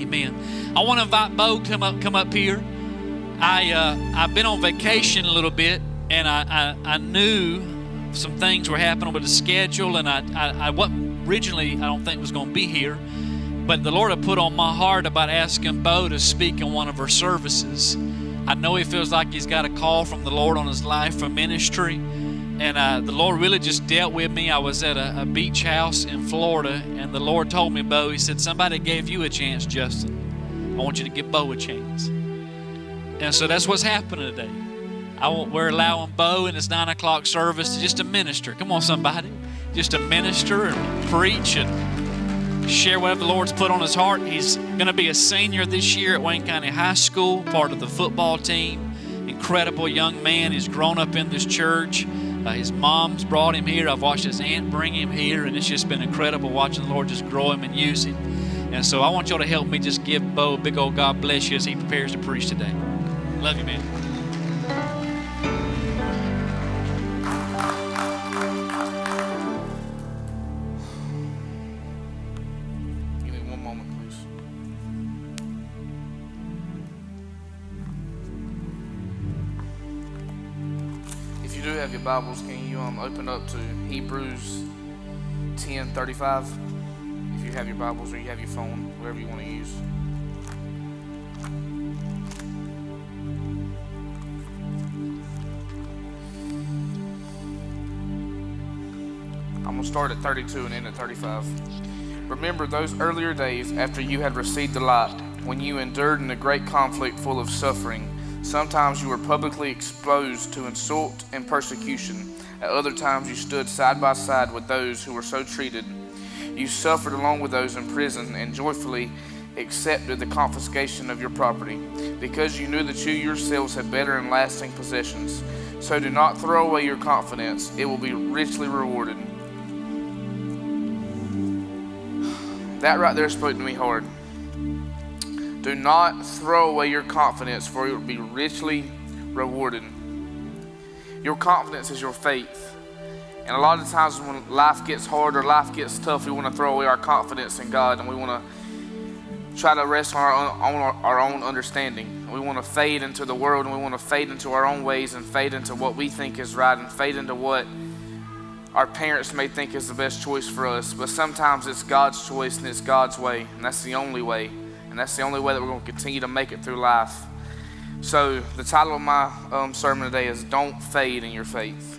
Amen. I want to invite Bo come up, come up here. I uh, I've been on vacation a little bit, and I, I, I knew some things were happening with the schedule, and I I, I wasn't originally I don't think was going to be here, but the Lord had put on my heart about asking Bo to speak in one of our services. I know he feels like he's got a call from the Lord on his life for ministry. And uh, the Lord really just dealt with me. I was at a, a, beach house in Florida, and the Lord told me, Bo, He said, Somebody gave you a chance, Justin. I want you to give Bo a chance. And so that's what's happening today. I want, we're allowing Bo in his nine o'clock service to just to minister. Come on, somebody. Just a minister and preach and share whatever the Lord's put on his heart. He's going to be a senior this year at Wayne County High School, part of the football team. Incredible young man. He's grown up in this church. Uh, his mom's brought him here. I've watched his aunt bring him here, and it's just been incredible watching the Lord just grow him and use him. And so I want y'all to help me just give Bo a big old God bless you as he prepares to preach today. Love you, man. Your Bibles, can you um, open up to Hebrews 10 35? If you have your Bibles or you have your phone, whatever you want to use. I'm going to start at 32 and end at 35. Remember those earlier days after you had received the light, when you endured in a great conflict full of suffering Sometimes you were publicly exposed to insult and persecution. At other times, you stood side by side with those who were so treated. You suffered along with those in prison and joyfully accepted the confiscation of your property because you knew that you yourselves had better and lasting possessions. So do not throw away your confidence, it will be richly rewarded. That right there spoke to me hard. Do not throw away your confidence, for it will be richly rewarded. Your confidence is your faith. And a lot of times when life gets hard or life gets tough, we want to throw away our confidence in God and we want to try to rest on our own, on our own understanding. We want to fade into the world and we want to fade into our own ways and fade into what we think is right and fade into what our parents may think is the best choice for us. But sometimes it's God's choice and it's God's way, and that's the only way. And that's the only way that we're going to continue to make it through life. So, the title of my um, sermon today is Don't Fade in Your Faith.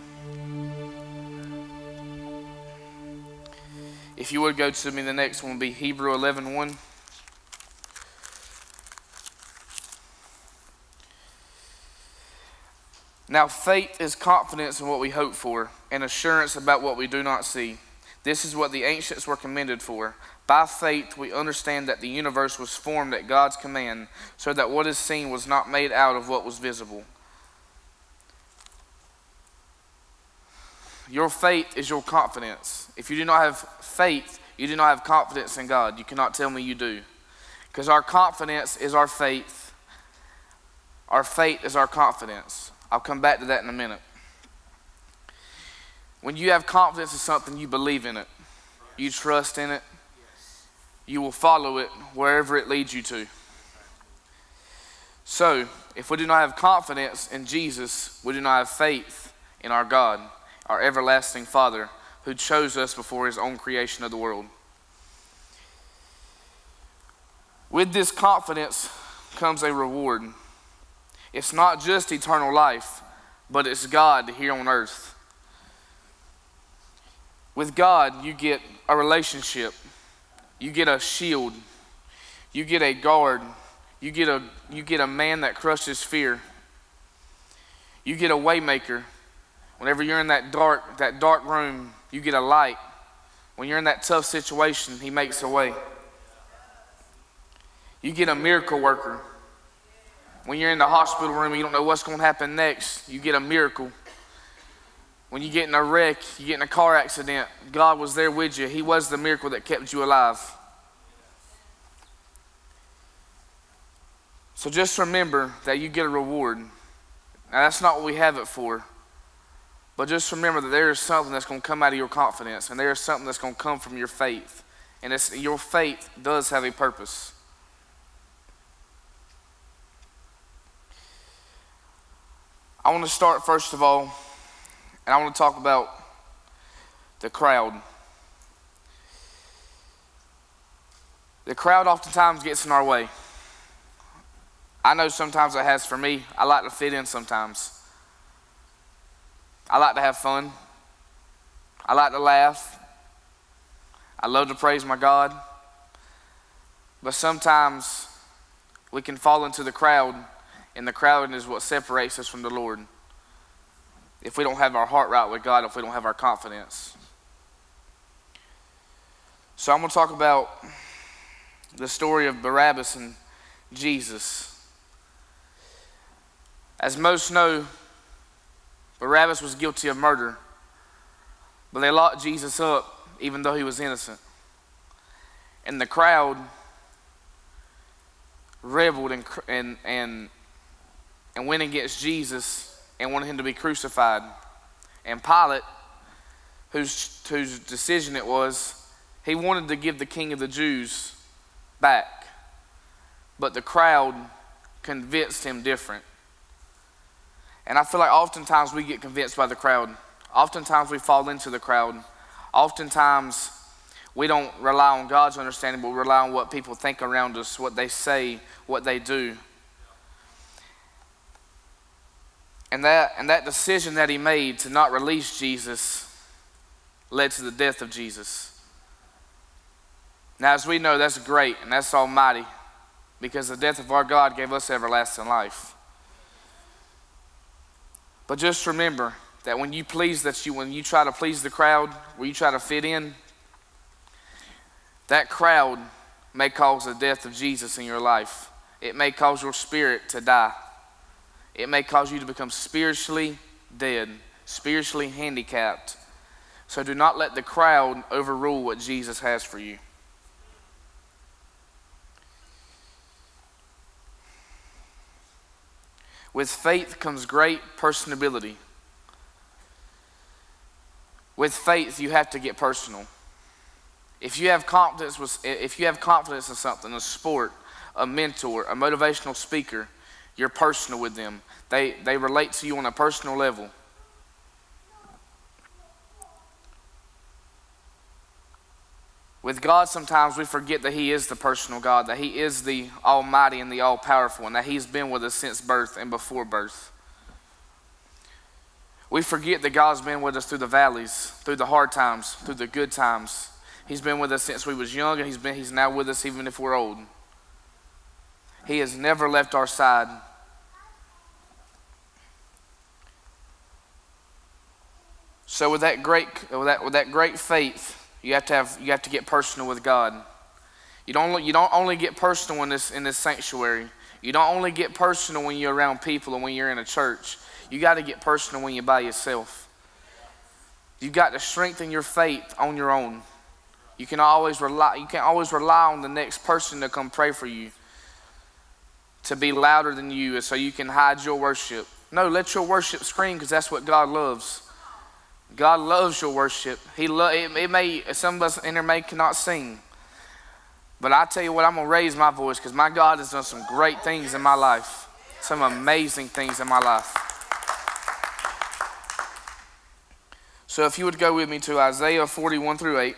If you would go to me, the next one will be Hebrew 11 1. Now, faith is confidence in what we hope for and assurance about what we do not see. This is what the ancients were commended for. By faith, we understand that the universe was formed at God's command, so that what is seen was not made out of what was visible. Your faith is your confidence. If you do not have faith, you do not have confidence in God. You cannot tell me you do. Because our confidence is our faith. Our faith is our confidence. I'll come back to that in a minute. When you have confidence in something, you believe in it, you trust in it, you will follow it wherever it leads you to. So, if we do not have confidence in Jesus, we do not have faith in our God, our everlasting Father, who chose us before his own creation of the world. With this confidence comes a reward. It's not just eternal life, but it's God here on earth. With God, you get a relationship you get a shield, you get a guard, you get a, you get a man that crushes fear, you get a waymaker. Whenever you're in that dark, that dark room, you get a light. When you're in that tough situation, he makes a way. You get a miracle worker. When you're in the hospital room, and you don't know what's going to happen next. You get a miracle. When you get in a wreck, you get in a car accident, God was there with you. He was the miracle that kept you alive. So just remember that you get a reward. Now, that's not what we have it for. But just remember that there is something that's going to come out of your confidence, and there is something that's going to come from your faith. And it's, your faith does have a purpose. I want to start, first of all, and I want to talk about the crowd. The crowd oftentimes gets in our way. I know sometimes it has for me. I like to fit in sometimes. I like to have fun. I like to laugh. I love to praise my God. But sometimes we can fall into the crowd, and the crowd is what separates us from the Lord. If we don't have our heart right with God, if we don't have our confidence. So I'm going to talk about the story of Barabbas and Jesus. As most know, Barabbas was guilty of murder, but they locked Jesus up even though he was innocent. And the crowd reveled and, and, and, and went against Jesus and wanted him to be crucified. And Pilate, whose, whose decision it was, he wanted to give the king of the Jews back. But the crowd convinced him different. And I feel like oftentimes we get convinced by the crowd. Oftentimes we fall into the crowd. Oftentimes we don't rely on God's understanding, but we rely on what people think around us, what they say, what they do. And that, and that decision that he made to not release Jesus led to the death of Jesus. Now, as we know, that's great and that's almighty because the death of our God gave us everlasting life. But just remember that when you please that you when you try to please the crowd, when you try to fit in, that crowd may cause the death of Jesus in your life. It may cause your spirit to die. It may cause you to become spiritually dead, spiritually handicapped. So do not let the crowd overrule what Jesus has for you. With faith comes great personability. With faith, you have to get personal. If you have confidence, with, if you have confidence in something, a sport, a mentor, a motivational speaker, you're personal with them. They, they relate to you on a personal level. With God, sometimes we forget that He is the personal God, that He is the Almighty and the All Powerful, and that He's been with us since birth and before birth. We forget that God's been with us through the valleys, through the hard times, through the good times. He's been with us since we was young, and He's been He's now with us even if we're old. He has never left our side. So with that great with that with that great faith you have to have you have to get personal with God. You don't you don't only get personal in this in this sanctuary. You don't only get personal when you're around people and when you're in a church. You got to get personal when you're by yourself. You've got to strengthen your faith on your own. You can always rely you can always rely on the next person to come pray for you. To be louder than you so you can hide your worship. No, let your worship scream because that's what God loves. God loves your worship. He lo- it, it may some of us in there may cannot sing. But I tell you what, I'm gonna raise my voice because my God has done some great things in my life. Some amazing things in my life. So if you would go with me to Isaiah 41 through 8.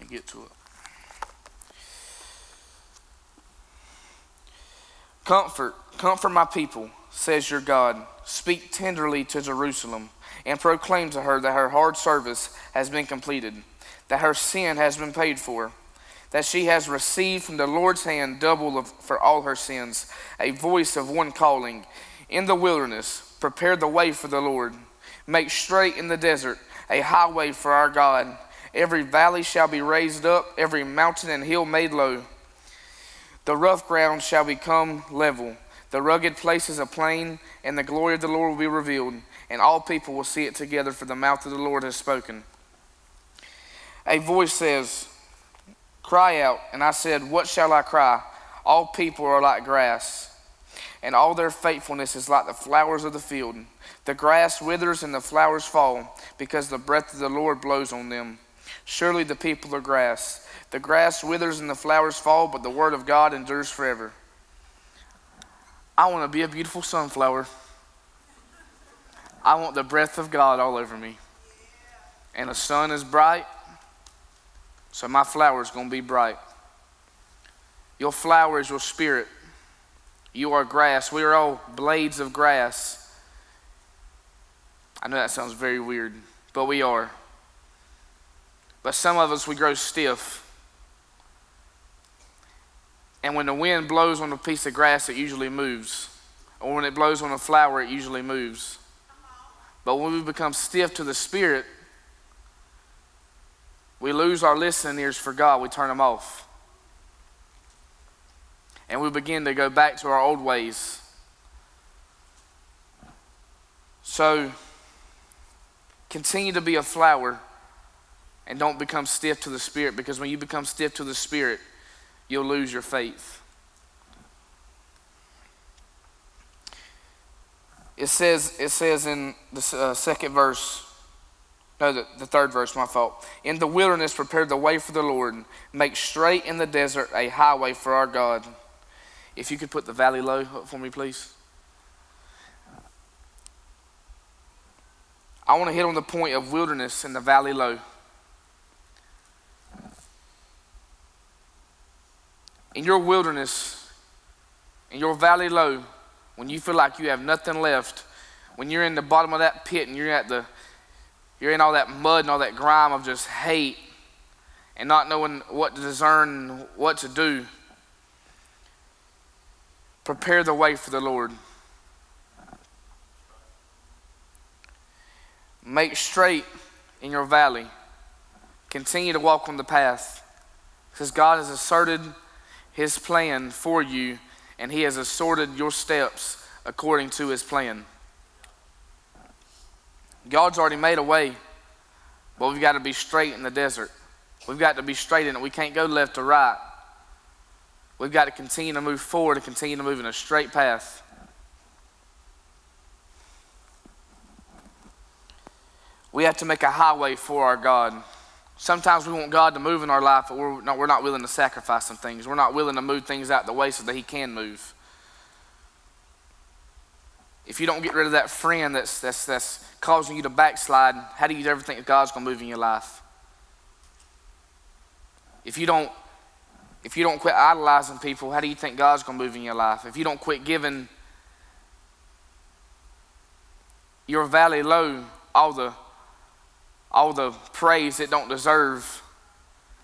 Let me get to it. Comfort, comfort my people, says your God. Speak tenderly to Jerusalem and proclaim to her that her hard service has been completed, that her sin has been paid for, that she has received from the Lord's hand double of, for all her sins, a voice of one calling, In the wilderness, prepare the way for the Lord. Make straight in the desert a highway for our God. Every valley shall be raised up, every mountain and hill made low. The rough ground shall become level the rugged places a plain, and the glory of the Lord will be revealed, and all people will see it together, for the mouth of the Lord has spoken. A voice says, Cry out. And I said, What shall I cry? All people are like grass, and all their faithfulness is like the flowers of the field. The grass withers and the flowers fall, because the breath of the Lord blows on them. Surely the people are grass. The grass withers and the flowers fall, but the word of God endures forever. I want to be a beautiful sunflower. I want the breath of God all over me. And the sun is bright, so my flower is going to be bright. Your flower is your spirit. You are grass. We are all blades of grass. I know that sounds very weird, but we are. But some of us, we grow stiff. And when the wind blows on a piece of grass, it usually moves. Or when it blows on a flower, it usually moves. But when we become stiff to the Spirit, we lose our listening ears for God. We turn them off. And we begin to go back to our old ways. So, continue to be a flower and don't become stiff to the Spirit because when you become stiff to the Spirit, you'll lose your faith. It says, it says in the uh, second verse, no, the, the third verse, my fault. In the wilderness, prepare the way for the Lord. Make straight in the desert a highway for our God. If you could put the valley low for me, please. I want to hit on the point of wilderness and the valley low. In your wilderness, in your valley low, when you feel like you have nothing left, when you're in the bottom of that pit and you're at the you're in all that mud and all that grime of just hate and not knowing what to discern and what to do, prepare the way for the Lord. Make straight in your valley. Continue to walk on the path. Because God has asserted his plan for you, and He has assorted your steps according to His plan. God's already made a way, but we've got to be straight in the desert. We've got to be straight in it. We can't go left or right. We've got to continue to move forward and continue to move in a straight path. We have to make a highway for our God. Sometimes we want God to move in our life, but we're not, we're not willing to sacrifice some things. We're not willing to move things out the way so that He can move. If you don't get rid of that friend that's, that's, that's causing you to backslide, how do you ever think God's going to move in your life? If you don't if you don't quit idolizing people, how do you think God's going to move in your life? If you don't quit giving your valley low all the all the praise it don't deserve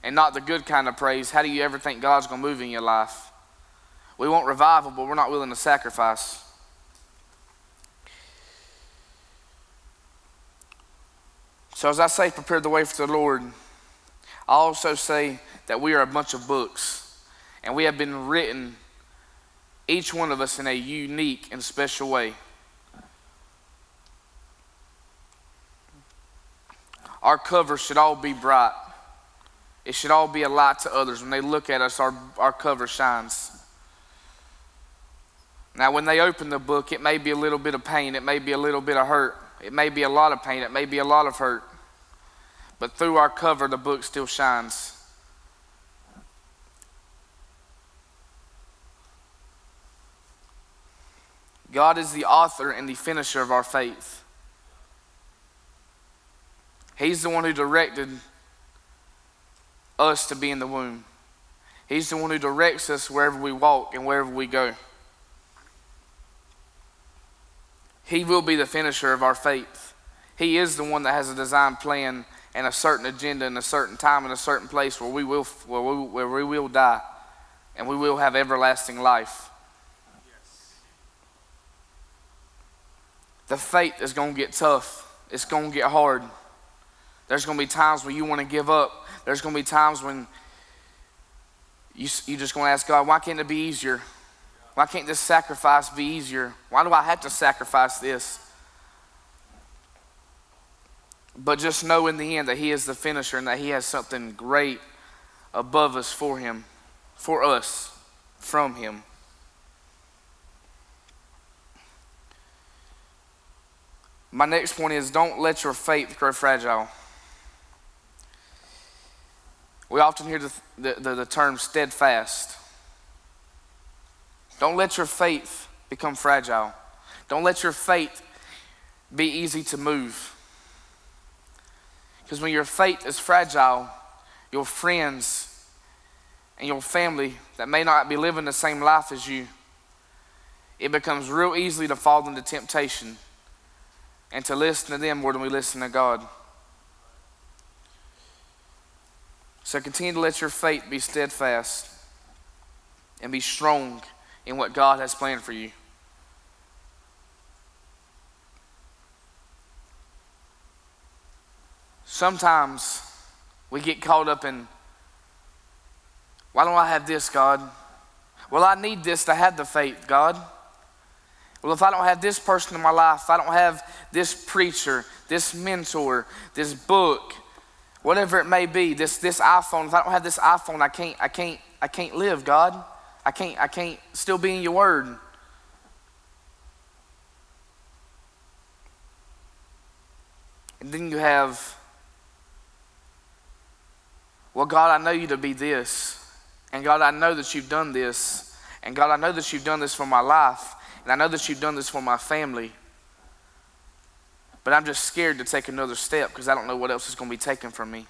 and not the good kind of praise, how do you ever think God's going to move in your life? We want revival, but we're not willing to sacrifice. So, as I say, prepare the way for the Lord, I also say that we are a bunch of books, and we have been written, each one of us, in a unique and special way. Our cover should all be bright. It should all be a light to others. When they look at us, our, our cover shines. Now, when they open the book, it may be a little bit of pain, it may be a little bit of hurt, it may be a lot of pain, it may be a lot of hurt. But through our cover, the book still shines. God is the author and the finisher of our faith. He's the one who directed us to be in the womb. He's the one who directs us wherever we walk and wherever we go. He will be the finisher of our faith. He is the one that has a design plan and a certain agenda and a certain time and a certain place where we will, where we, where we will die and we will have everlasting life. Yes. The faith is going to get tough, it's going to get hard. There's going to be times when you want to give up. There's going to be times when you, you're just going to ask God, why can't it be easier? Why can't this sacrifice be easier? Why do I have to sacrifice this? But just know in the end that He is the finisher and that He has something great above us for Him, for us, from Him. My next point is don't let your faith grow fragile. We often hear the, the, the, the term steadfast. Don't let your faith become fragile. Don't let your faith be easy to move. Because when your faith is fragile, your friends and your family that may not be living the same life as you, it becomes real easily to fall into temptation and to listen to them more than we listen to God. So continue to let your faith be steadfast and be strong in what God has planned for you. Sometimes we get caught up in, why don't I have this, God? Well, I need this to have the faith, God. Well, if I don't have this person in my life, if I don't have this preacher, this mentor, this book, whatever it may be, this, this iPhone, if I don't have this iPhone, I can't, I can't, I can't live, God. I can't, I can't still be in your word. And then you have, well, God, I know you to be this. And God, I know that you've done this. And God, I know that you've done this for my life. And I know that you've done this for my family. But I'm just scared to take another step because I don't know what else is going to be taken from me.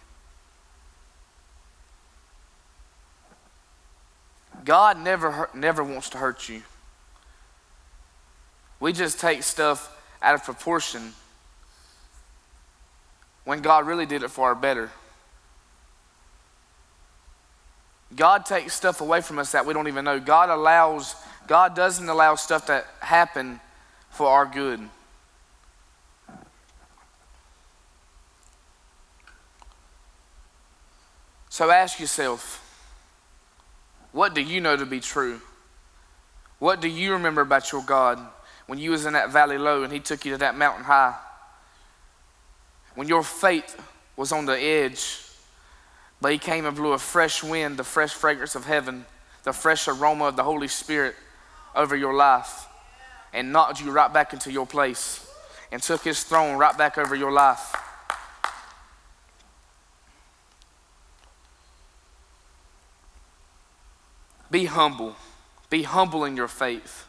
God never, never wants to hurt you. We just take stuff out of proportion when God really did it for our better. God takes stuff away from us that we don't even know. God allows, God doesn't allow stuff to happen for our good. So ask yourself, what do you know to be true? What do you remember about your God when you was in that valley low and he took you to that mountain high? When your faith was on the edge, but he came and blew a fresh wind, the fresh fragrance of heaven, the fresh aroma of the Holy Spirit over your life and knocked you right back into your place and took his throne right back over your life. Be humble. Be humble in your faith.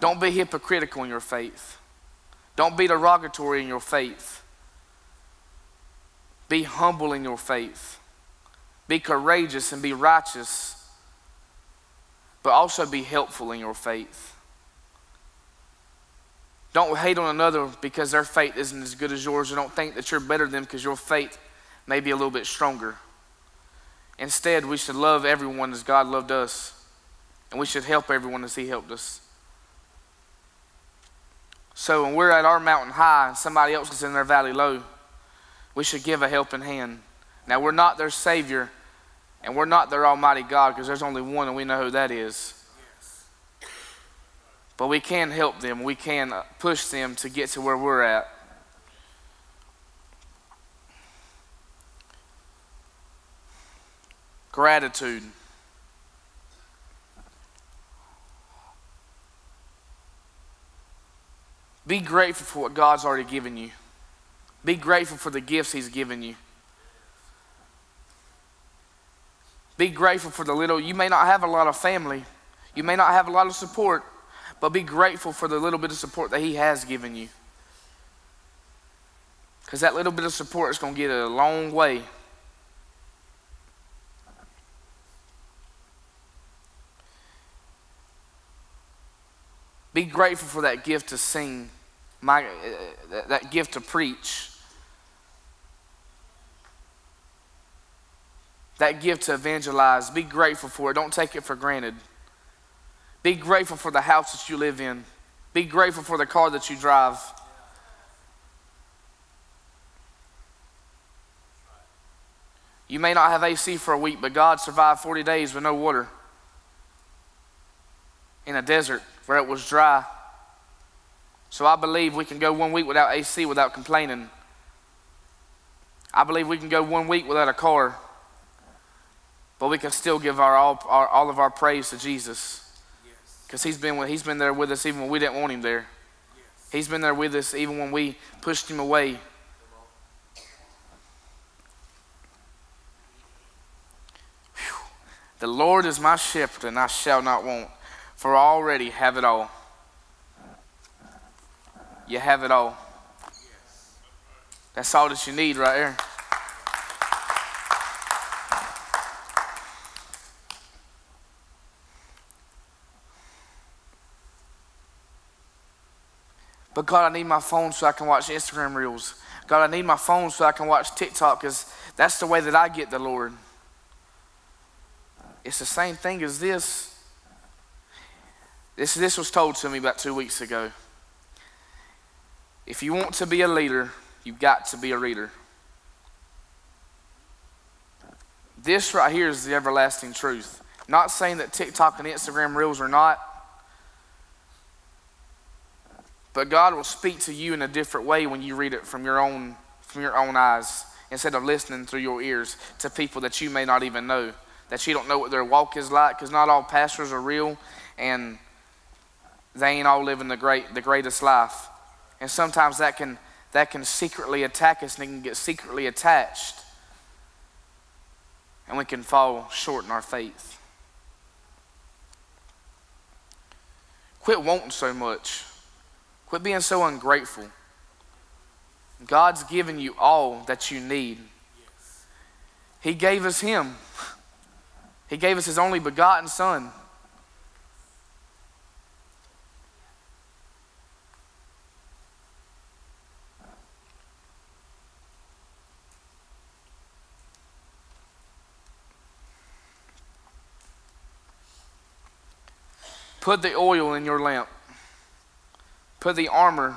Don't be hypocritical in your faith. Don't be derogatory in your faith. Be humble in your faith. Be courageous and be righteous, but also be helpful in your faith. Don't hate on another because their faith isn't as good as yours, or don't think that you're better than them because your faith may be a little bit stronger. Instead, we should love everyone as God loved us, and we should help everyone as He helped us. So when we're at our mountain high and somebody else is in their valley low, we should give a helping hand. Now, we're not their Savior, and we're not their Almighty God because there's only one, and we know who that is. But we can help them, we can push them to get to where we're at. Gratitude. Be grateful for what God's already given you. Be grateful for the gifts He's given you. Be grateful for the little, you may not have a lot of family, you may not have a lot of support, but be grateful for the little bit of support that He has given you. Because that little bit of support is going to get a long way. Be grateful for that gift to sing, my, uh, that gift to preach, that gift to evangelize. Be grateful for it. Don't take it for granted. Be grateful for the house that you live in. Be grateful for the car that you drive. You may not have AC for a week, but God survived 40 days with no water in a desert where it was dry. So I believe we can go one week without AC without complaining. I believe we can go one week without a car, but we can still give our all, our, all of our praise to Jesus. Because he's, been, he's been there with us even when we didn't want him there. He's been there with us even when we pushed him away. The Lord is my shepherd, and I shall not want. For already have it all. You have it all. That's all that you need right there. But God, I need my phone so I can watch Instagram reels. God, I need my phone so I can watch TikTok because that's the way that I get the Lord. It's the same thing as this. This, this was told to me about two weeks ago. If you want to be a leader, you've got to be a reader. This right here is the everlasting truth. Not saying that TikTok and Instagram reels are not, but God will speak to you in a different way when you read it from your own from your own eyes instead of listening through your ears to people that you may not even know, that you don't know what their walk is like because not all pastors are real and they ain't all living the great the greatest life. And sometimes that can that can secretly attack us and it can get secretly attached. And we can fall short in our faith. Quit wanting so much. Quit being so ungrateful. God's given you all that you need. He gave us Him, He gave us His only begotten Son. Put the oil in your lamp. Put the armor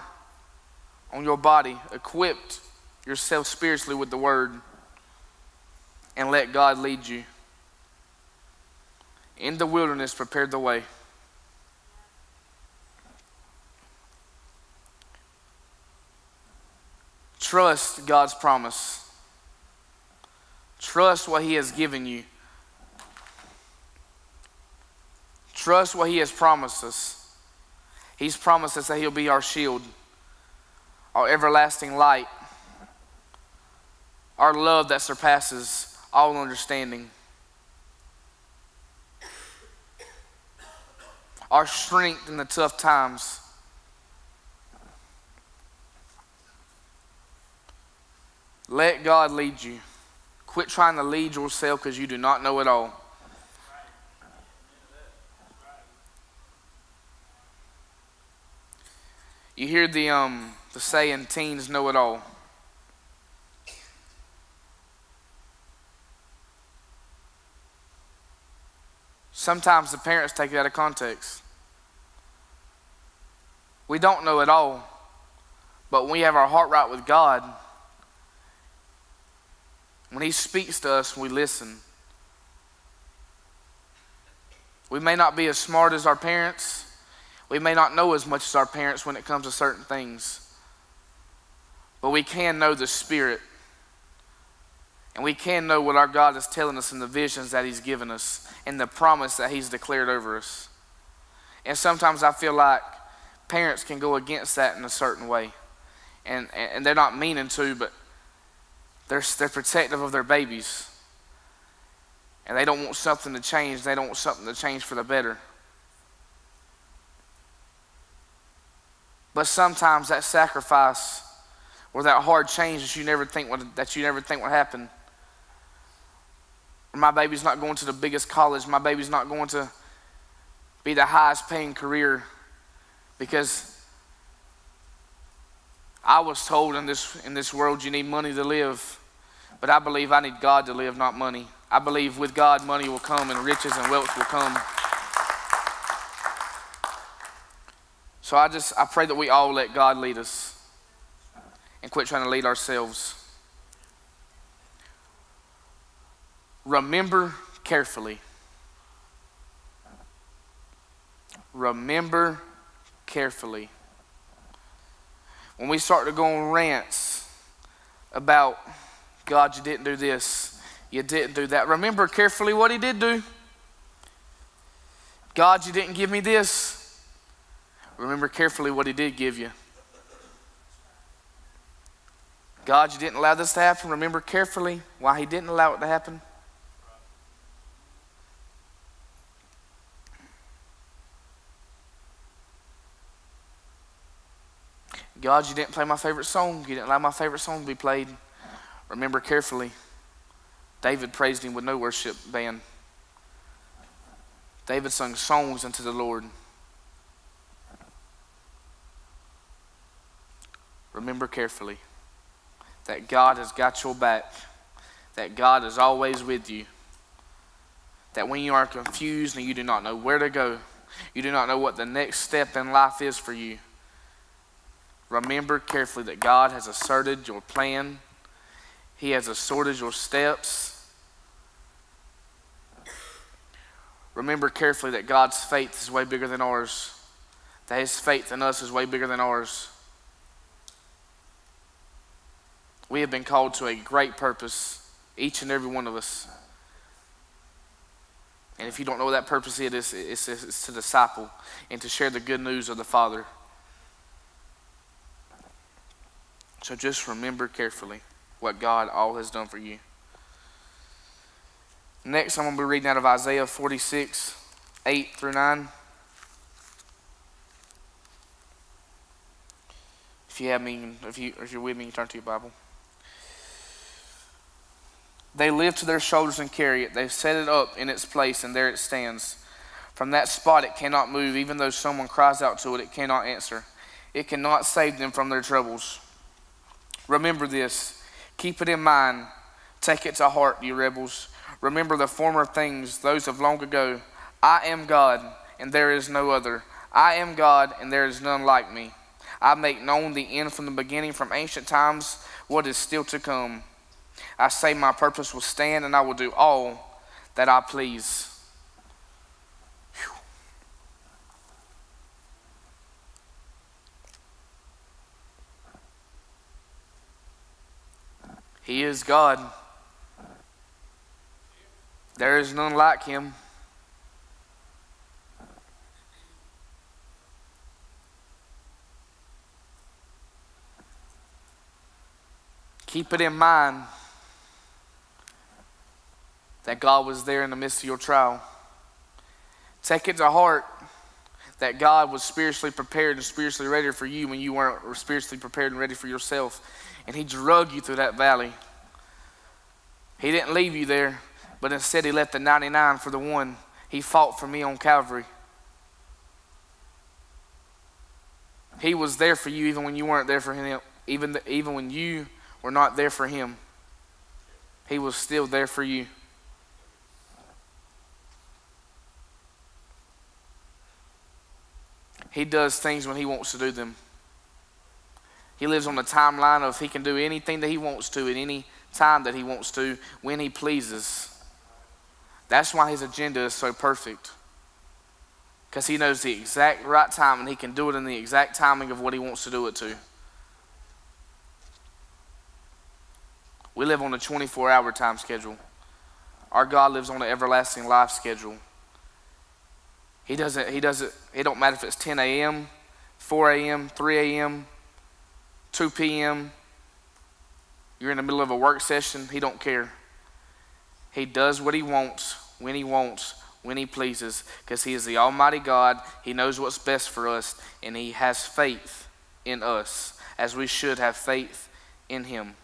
on your body. Equipped yourself spiritually with the word. And let God lead you. In the wilderness, prepare the way. Trust God's promise. Trust what He has given you. Trust what He has promised us. He's promised us that He'll be our shield, our everlasting light, our love that surpasses all understanding, our strength in the tough times. Let God lead you. Quit trying to lead yourself because you do not know it all. You hear the, um, the saying, teens know it all. Sometimes the parents take it out of context. We don't know it all, but when we have our heart right with God, when He speaks to us, we listen. We may not be as smart as our parents. We may not know as much as our parents when it comes to certain things, but we can know the Spirit. And we can know what our God is telling us in the visions that He's given us and the promise that He's declared over us. And sometimes I feel like parents can go against that in a certain way. And, and they're not meaning to, but they're, they're protective of their babies. And they don't want something to change, they don't want something to change for the better. But sometimes that sacrifice or that hard change that you never think would, that you never think would happen. My baby's not going to the biggest college. My baby's not going to be the highest paying career because I was told in this, in this world you need money to live. But I believe I need God to live, not money. I believe with God, money will come and riches and wealth will come. So I just, I pray that we all let God lead us and quit trying to lead ourselves. Remember carefully. Remember carefully. When we start to go on rants about, God, you didn't do this, you didn't do that, remember carefully what He did do. God, you didn't give me this. Remember carefully what He did give you. God, you didn't allow this to happen. Remember carefully why He didn't allow it to happen. God, you didn't play my favorite song. You didn't allow my favorite song to be played. Remember carefully, David praised him with no worship band. David sung songs unto the Lord. Remember carefully that God has got your back, that God is always with you, that when you are confused and you do not know where to go, you do not know what the next step in life is for you, remember carefully that God has asserted your plan, He has assorted your steps. Remember carefully that God's faith is way bigger than ours, that His faith in us is way bigger than ours. We have been called to a great purpose, each and every one of us. And if you don't know what that purpose is, it's, it's, it's to disciple and to share the good news of the Father. So just remember carefully what God all has done for you. Next, I'm going to be reading out of Isaiah 46, 8 through 9. If you have me, if you if you're with me, you turn to your Bible. They lift to their shoulders and carry it. They set it up in its place, and there it stands. From that spot it cannot move, even though someone cries out to it, it cannot answer. It cannot save them from their troubles. Remember this. Keep it in mind. Take it to heart, you rebels. Remember the former things, those of long ago. I am God, and there is no other. I am God, and there is none like me. I make known the end from the beginning, from ancient times, what is still to come. I say my purpose will stand and I will do all that I please. He is God. There is none like him. Keep it in mind that God was there in the midst of your trial. Take it to heart that God was spiritually prepared and spiritually ready for you when you weren't spiritually prepared and ready for yourself. And He drug you through that valley. He didn't leave you there, but instead He left the 99 for the one. He fought for me on Calvary. He was there for you even when you weren't there for Him, even, even when you were not there for Him. He was still there for you. He does things when he wants to do them. He lives on the timeline of he can do anything that he wants to at any time that he wants to when he pleases. That's why his agenda is so perfect. Because he knows the exact right time and he can do it in the exact timing of what he wants to do it to. We live on a 24 hour time schedule. Our God lives on an everlasting life schedule. He doesn't, he doesn't, it don't matter if it's 10 a.m., 4 a.m., 3 a.m., 2 p.m., you're in the middle of a work session, he don't care. He does what he wants, when he wants, when he pleases, because he is the Almighty God. He knows what's best for us, and he has faith in us, as we should have faith in him.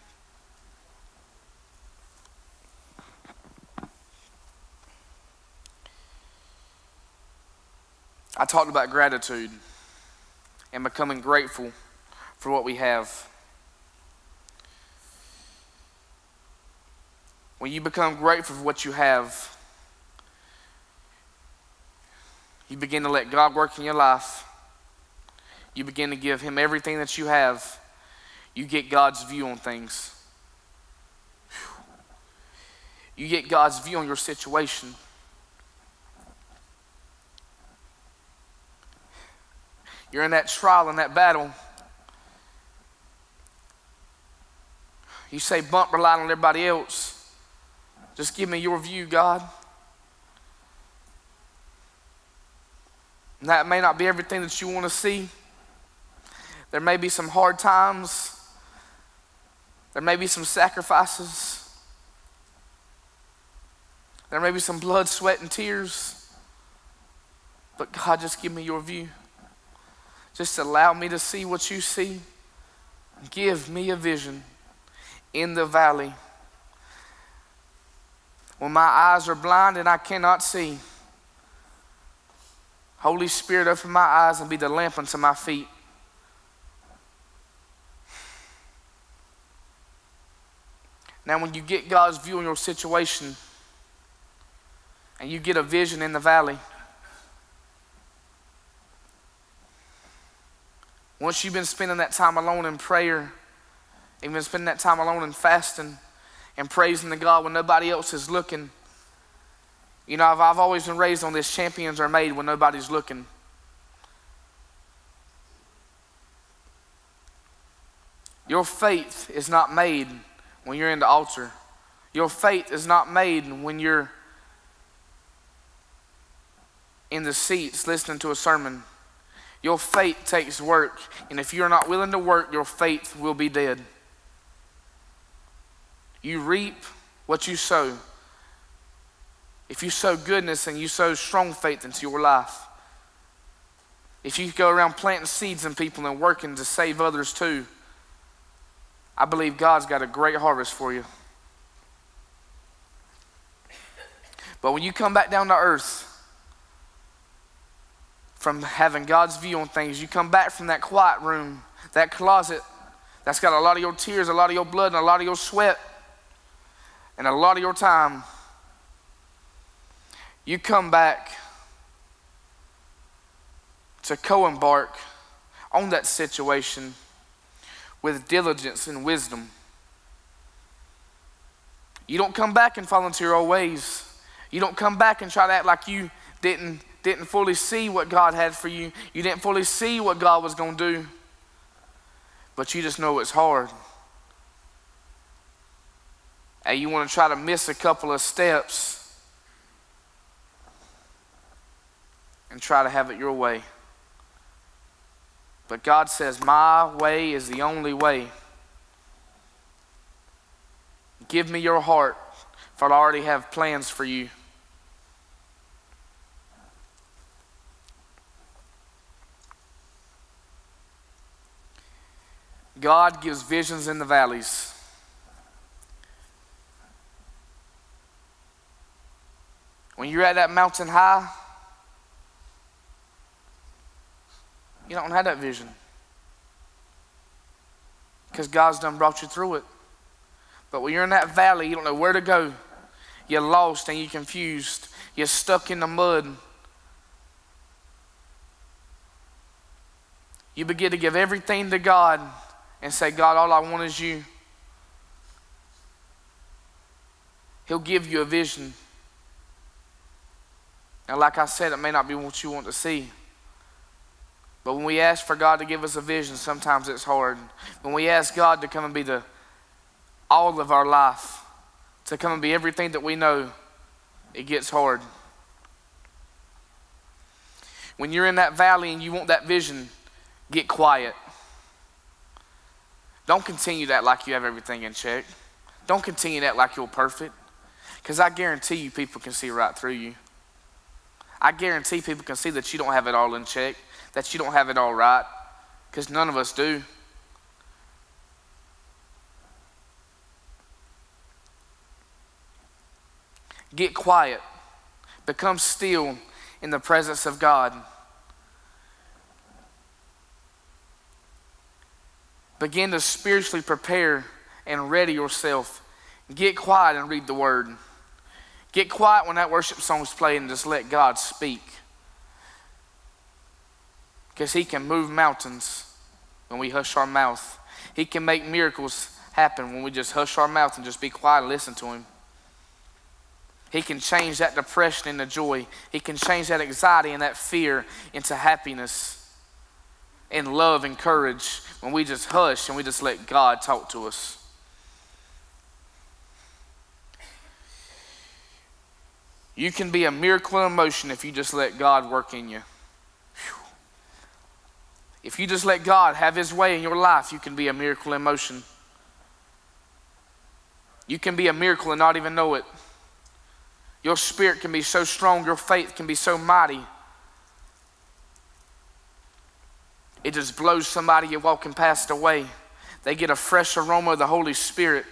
I talked about gratitude and becoming grateful for what we have. When you become grateful for what you have, you begin to let God work in your life. You begin to give Him everything that you have. You get God's view on things. You get God's view on your situation. You're in that trial and that battle. You say, bump rely on everybody else. Just give me your view, God. And that may not be everything that you want to see. There may be some hard times. There may be some sacrifices. There may be some blood, sweat, and tears. But God, just give me your view. Just allow me to see what you see. give me a vision in the valley. When my eyes are blind and I cannot see, Holy Spirit, open my eyes and be the lamp unto my feet. Now, when you get God's view on your situation and you get a vision in the valley, once you've been spending that time alone in prayer, you've spending that time alone in fasting and praising the God when nobody else is looking. You know, I've, I've always been raised on this champions are made when nobody's looking. Your faith is not made when you're in the altar. Your faith is not made when you're in the seats listening to a sermon. Your faith takes work, and if you're not willing to work, your faith will be dead. You reap what you sow. If you sow goodness and you sow strong faith into your life, if you go around planting seeds in people and working to save others too, I believe God's got a great harvest for you. But when you come back down to earth from having God's view on things, you come back from that quiet room, that closet that's got a lot of your tears, a lot of your blood, and a lot of your sweat, and a lot of your time. You come back to co embark on that situation with diligence and wisdom. You don't come back and fall into your old ways. You don't come back and try to act like you didn't, didn't fully see what God had for you. You didn't fully see what God was going to do. But you just know it's hard. And you want to try to miss a couple of steps and try to have it your way. But God says, My way is the only way. Give me your heart, for I already have plans for you. God gives visions in the valleys. When you're at that mountain high, You don't have that vision. Because God's done brought you through it. But when you're in that valley, you don't know where to go. You're lost and you're confused. You're stuck in the mud. You begin to give everything to God and say, God, all I want is you. He'll give you a vision. And like I said, it may not be what you want to see. But when we ask for God to give us a vision, sometimes it's hard. When we ask God to come and be the all of our life, to come and be everything that we know, it gets hard. When you're in that valley and you want that vision, get quiet. Don't continue that like you have everything in check. Don't continue that like you're perfect. Because I guarantee you, people can see right through you. I guarantee people can see that you don't have it all in check that you don't have it all right, because none of us do. Get quiet. Become still in the presence of God. Begin to spiritually prepare and ready yourself. Get quiet and read the word. Get quiet when that worship song is playing and just let God speak. Because He can move mountains when we hush our mouth. He can make miracles happen when we just hush our mouth and just be quiet and listen to Him. He can change that depression into joy. He can change that anxiety and that fear into happiness and love and courage when we just hush and we just let God talk to us. You can be a miracle in motion if you just let God work in you. If you just let God have His way in your life, you can be a miracle in motion. You can be a miracle and not even know it. Your spirit can be so strong, your faith can be so mighty. It just blows somebody you're walking past away. they get a fresh aroma of the Holy Spirit,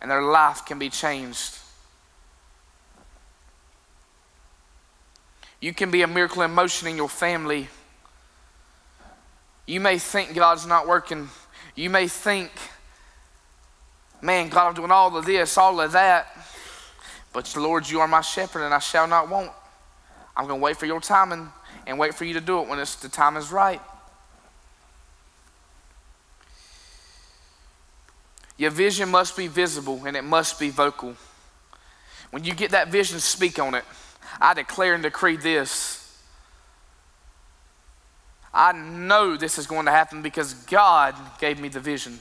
and their life can be changed. You can be a miracle in motion in your family. You may think God's not working. You may think, man, God, I'm doing all of this, all of that. But Lord, you are my shepherd, and I shall not want. I'm going to wait for your timing and wait for you to do it when it's, the time is right. Your vision must be visible and it must be vocal. When you get that vision, speak on it. I declare and decree this. I know this is going to happen because God gave me the vision.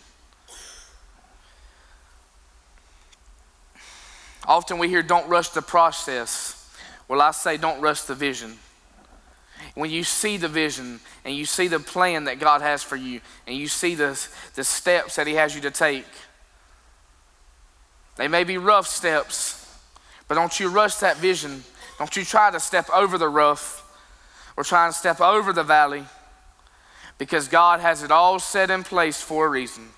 Often we hear, don't rush the process. Well, I say, don't rush the vision. When you see the vision and you see the plan that God has for you and you see the, the steps that He has you to take, they may be rough steps, but don't you rush that vision don't you try to step over the rough or try and step over the valley because God has it all set in place for a reason.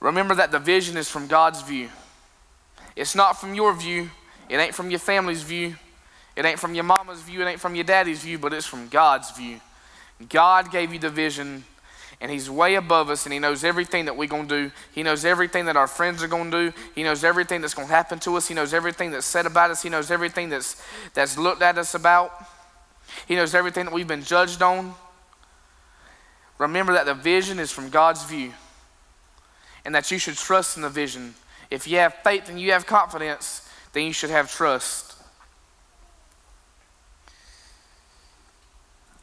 Remember that the vision is from God's view. It's not from your view, it ain't from your family's view, it ain't from your mama's view, it ain't from your daddy's view, but it's from God's view. God gave you the vision and He's way above us, and He knows everything that we're going to do. He knows everything that our friends are going to do. He knows everything that's going to happen to us. He knows everything that's said about us. He knows everything that's, that's looked at us about. He knows everything that we've been judged on. Remember that the vision is from God's view, and that you should trust in the vision. If you have faith and you have confidence, then you should have trust.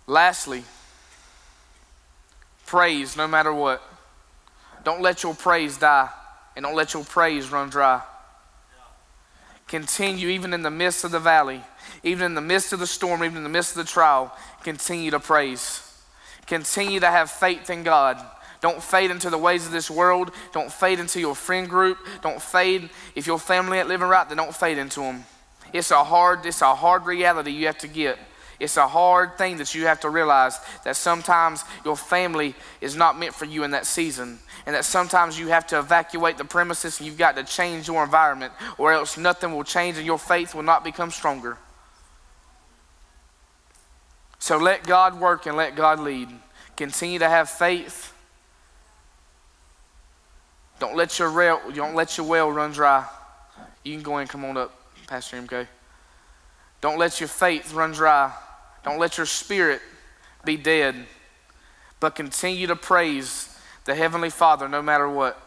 Lastly, Praise no matter what. Don't let your praise die, and don't let your praise run dry. Continue, even in the midst of the valley, even in the midst of the storm, even in the midst of the trial, continue to praise. Continue to have faith in God. Don't fade into the ways of this world. Don't fade into your friend group. Don't fade if your family ain't living right. Then don't fade into them. It's a hard, it's a hard reality you have to get. It's a hard thing that you have to realize that sometimes your family is not meant for you in that season. And that sometimes you have to evacuate the premises and you've got to change your environment, or else nothing will change and your faith will not become stronger. So let God work and let God lead. Continue to have faith. Don't let your rail, don't let your well run dry. You can go and come on up, Pastor MK. Don't let your faith run dry. Don't let your spirit be dead, but continue to praise the Heavenly Father no matter what.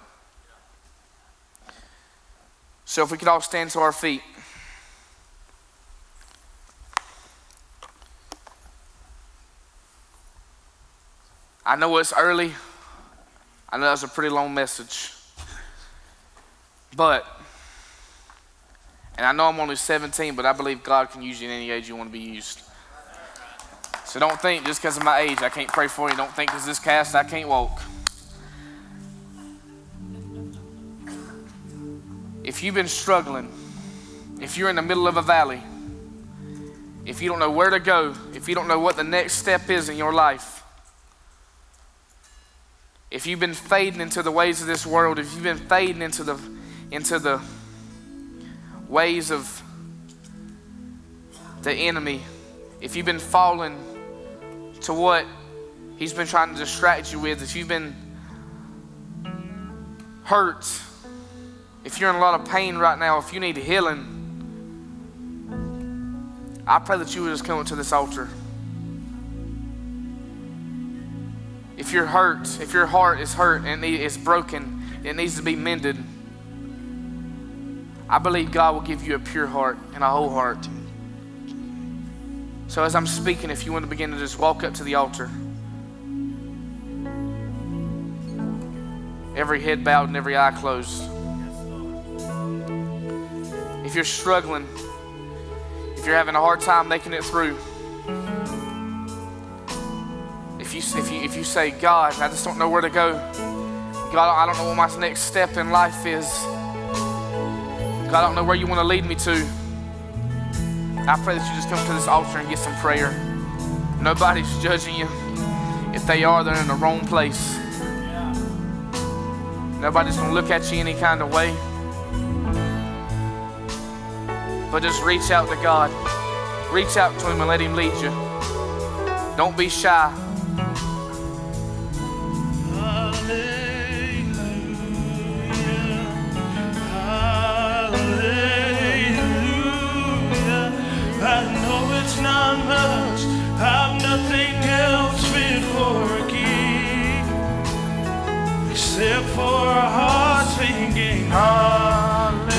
So, if we could all stand to our feet. I know it's early. I know that's a pretty long message. But, and I know I'm only 17, but I believe God can use you in any age you want to be used. So don't think just because of my age I can't pray for you. Don't think because this cast I can't walk. If you've been struggling, if you're in the middle of a valley, if you don't know where to go, if you don't know what the next step is in your life, if you've been fading into the ways of this world, if you've been fading into the into the ways of the enemy, if you've been falling to what he's been trying to distract you with, if you've been hurt, if you're in a lot of pain right now, if you need healing, I pray that you would just come up to this altar. If you're hurt, if your heart is hurt and it's broken, it needs to be mended. I believe God will give you a pure heart and a whole heart. So, as I'm speaking, if you want to begin to just walk up to the altar, every head bowed and every eye closed. If you're struggling, if you're having a hard time making it through, if you, if you, if you say, God, I just don't know where to go, God, I don't know what my next step in life is, God, I don't know where you want to lead me to. I pray that you just come to this altar and get some prayer. Nobody's judging you. If they are, they're in the wrong place. Nobody's going to look at you any kind of way. But just reach out to God. Reach out to Him and let Him lead you. Don't be shy. Nothing else fit for a king except for a heart singing hallelujah,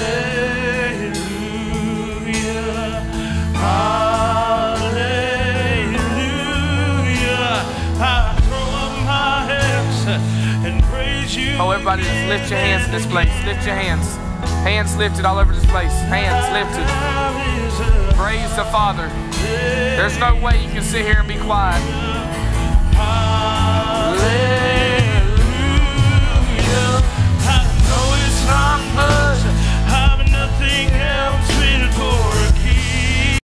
hallelujah. I throw up my hands and praise you. Oh, everybody just lift your hands in this place. Lift your hands. Hands lifted all over this place. Hands lifted. Praise the Father. There's no way you can sit here and be quiet.